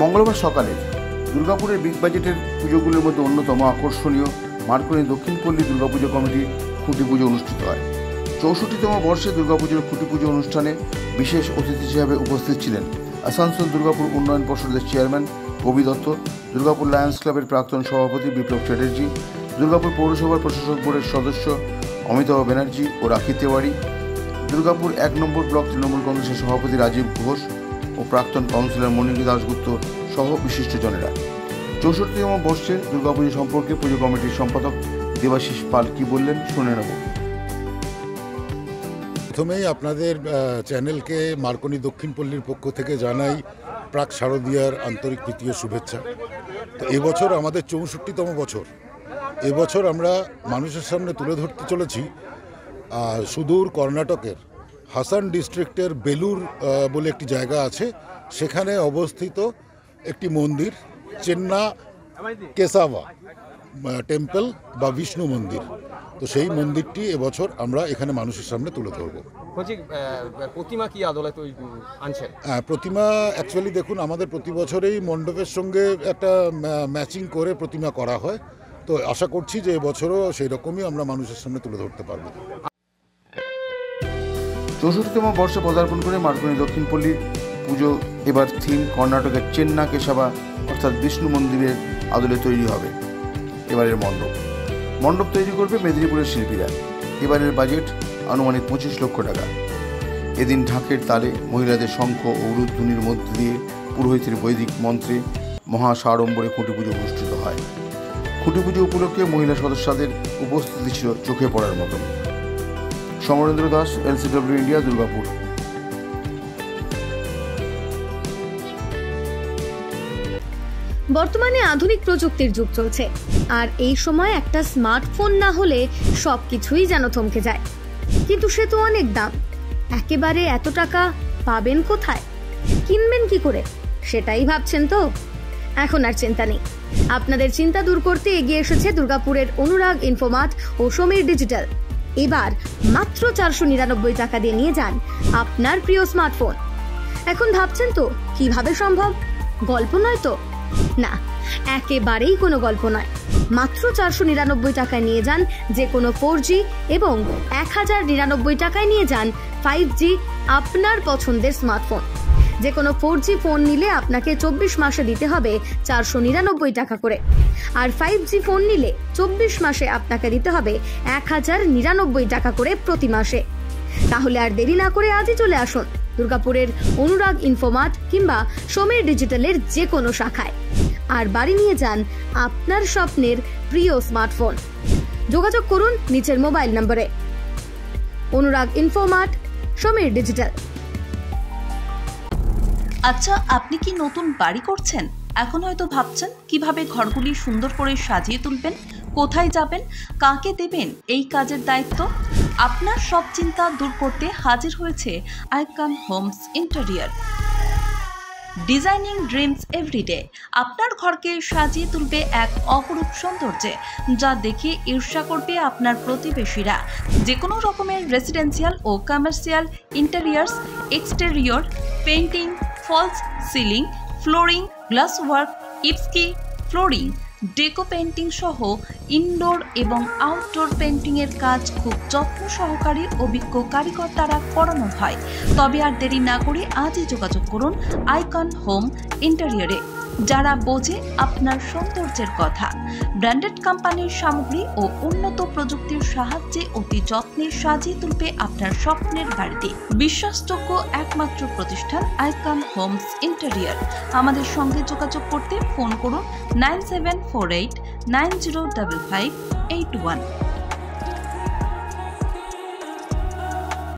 মঙ্গলবার সকালে দুর্গাপুরের বিগ বাজেটের পুজোগুলির মধ্যে অন্যতম আকর্ষণীয় মার্কনি দক্ষিণপল্লী দুর্গাপুজো কমিটির খুঁটি পুজো অনুষ্ঠিত হয়। চৌষট্টিতম বর্ষে দুর্গাপুজোর খুঁটি পুজো অনুষ্ঠানে বিশেষ অতিথি হিসাবে উপস্থিত ছিলেন আসানসোল দুর্গাপুর উন্নয়ন পর্ষদের চেয়ারম্যান কবি দত্ত, দুর্গাপুর লায়ন্স ক্লাবের প্রাক্তন সভাপতি বিপ্লব চ্যাটার্জি, দুর্গাপুর পৌরসভার প্রশাসক বোর্ডের সদস্য অমিতাভ ব্যানার্জি ও রাখি তেওয়ারি, দুর্গাপুর এক নম্বর ব্লক তৃণমূল কংগ্রেসের সভাপতি রাজীব ঘোষ ও প্রাক্তন কাউন্সিলর মনিরী দাশগুপ্ত সহ বিশিষ্টজনেরা চৌষট্টিতম বর্ষে দুর্গাপুজো সম্পর্কে পুজো কমিটির সম্পাদক দেবাশিস পাল কি বললেন শুনে নেব। প্রথমেই আপনাদের চ্যানেলকে মার্কনি দক্ষিণপল্লীর পক্ষ থেকে জানাই প্রাক শারদীয়ার আন্তরিক তৃতীয় শুভেচ্ছা। তো এবছর আমাদের চৌষট্টিতম বছর। এবছর আমরা মানুষের সামনে তুলে ধরতে চলেছি সুদূর কর্ণাটকের হাসান ডিস্ট্রিক্টের বেলুর বলে একটি জায়গা আছে। সেখানে অবস্থিত একটি মন্দির চেন্না কেসাভা টেম্পল বা বিষ্ণু মন্দির। তো সেই মন্দিরটি এবছর আমরা এখানে মানুষের সামনে তুলে ধরবো। প্রতিমা কি আদলে আনছেন? হ্যাঁ, প্রতিমা অ্যাকচুয়ালি দেখুন আমাদের প্রতি বছরেই মণ্ডপের সঙ্গে একটা ম্যাচিং করে প্রতিমা করা হয়। তো আশা করছি যে এবছরও সেই রকমই আমরা মানুষের সামনে তুলে ধরতে পারব। চৌষট্টিতম বর্ষে পদার্পণ করে মার্কনি দক্ষিণপল্লীর পুজো এবার থিম কর্ণাটকের চেন্না কেশাবা অর্থাৎ বিষ্ণু মন্দিরের আদলে তৈরি হবে এবারের মণ্ডপ। মণ্ডপ তৈরি করবে মেদিনীপুরের শিল্পীরা। এবারের বাজেট আনুমানিক পঁচিশ লক্ষ টাকা। এদিন ঢাকের তালে মহিলাদের শঙ্খ ও উরুধ্বনির মধ্য দিয়ে পুরোহিতের বৈদিক মন্ত্রে মহা সাড়ম্বরে খুঁটি পুজো অনুষ্ঠিত হয়। খুঁটি পুজো উপলক্ষে মহিলা সদস্যদের উপস্থিতি ছিল চোখে পড়ার মতন সমরেন্দ্র দাস, এলসিডব্লিউ ইন্ডিয়া, দুর্গাপুর। বর্তমানে আধুনিক প্রযুক্তির যুগ চলছে। আর এই সময় একটা স্মার্টফোন না হলে সব কিছুই যেন থমকে যায়। কিন্তু সে তো অনেক দাম। একেবারে এত টাকা পাবেন কোথায়? কিনবেন কি করে? সেটাই ভাবছেন তো? এখন আর চিন্তা নেই। আপনাদের চিন্তা দূর করতে এগিয়ে এসেছে দুর্গাপুরের অনুরাগ ইনফোমার্ট ও সমীর ডিজিটাল। এবার মাত্র চারশো নিরানব্বই টাকা দিয়ে নিয়ে যান আপনার প্রিয় স্মার্টফোন। এখন ভাবছেন তো, কীভাবে সম্ভব? গল্প নয় তো? না, একেবারেই কোনো গল্প নয়। মাত্র চারশো নিরানব্বই টাকায় নিয়ে যান যে কোনো ফোর জি এবং এক হাজার নিরানব্বই টাকায় নিয়ে যান ফাইভ জি আপনার পছন্দের স্মার্টফোন। যে কোনো ফোর জি ফোন নিলে আপনাকে চব্বিশ মাসে দিতে হবে চারশো নিরানব্বই টাকা করে। আর ফাইভ জি ফোন নিলে চব্বিশ মাসে আপনাকে দিতে হবে এক হাজার নিরানব্বই টাকা করে প্রতি মাসে। তাহলে আর দেরি না করে আজই চলে আসুন। দুর্গাপুরের অনুরাগ ইনফোমার্ট কিংবা সমীর ডিজিটালের যে কোনো শাখায়। আর বাড়ি নিয়ে যান আপনার স্বপ্নের প্রিয় স্মার্টফোন। যোগাযোগ করুন নিচের মোবাইল নম্বরে। Anurag Infomart Samir digital. আচ্ছা আপনি কি নতুন বাড়ি করছেন? এখন হয়তো ভাবছেন, কীভাবে ঘরগুলি সুন্দর করে সাজিয়ে তুলবেন? কোথায় যাবেন? কাকে দেবেন? এই কাজের দায়িত্ব? আপনার সব চিন্তা দূর করতে হাজির হয়েছে Icon Homes Interior. Designing dreams everyday. আপনার ঘরকে সাজিয়ে তুলবে এক অপরূপ সৌন্দর্যে, যা দেখে ঈর্ষা করবে আপনার প্রতিবেশীরা। যে কোনো রকমের রেসিডেন্সিয়াল ও commercial interiors exterior painting false ceiling flooring glass work ইপস্কি flooring deco painting সহ ইনডোর এবং আউটডোর পেন্টিংয়ের কাজ খুব যত্ন সহকারে অভিজ্ঞ কারিগর দ্বারা করানো হয়। তবে আর দেরি না করে আজই যোগাযোগ করুন আইকন হোম ইন্টেরিয়রে। যারা বোঝে আপনার সৌন্দর্যের কথা। ব্র্যান্ডেড কোম্পানির সামগ্রী ও উন্নত প্রযুক্তির সাহায্যে অতি যত্নে সাজিয়ে তুলবে আপনার স্বপ্নের বাড়িতে। বিশ্বাসযোগ্য একমাত্র প্রতিষ্ঠান আইকন হোমস ইন্টেরিয়র। আমাদের সঙ্গে যোগাযোগ করতে ফোন করুন nine seven four eight nine zero double five eight one.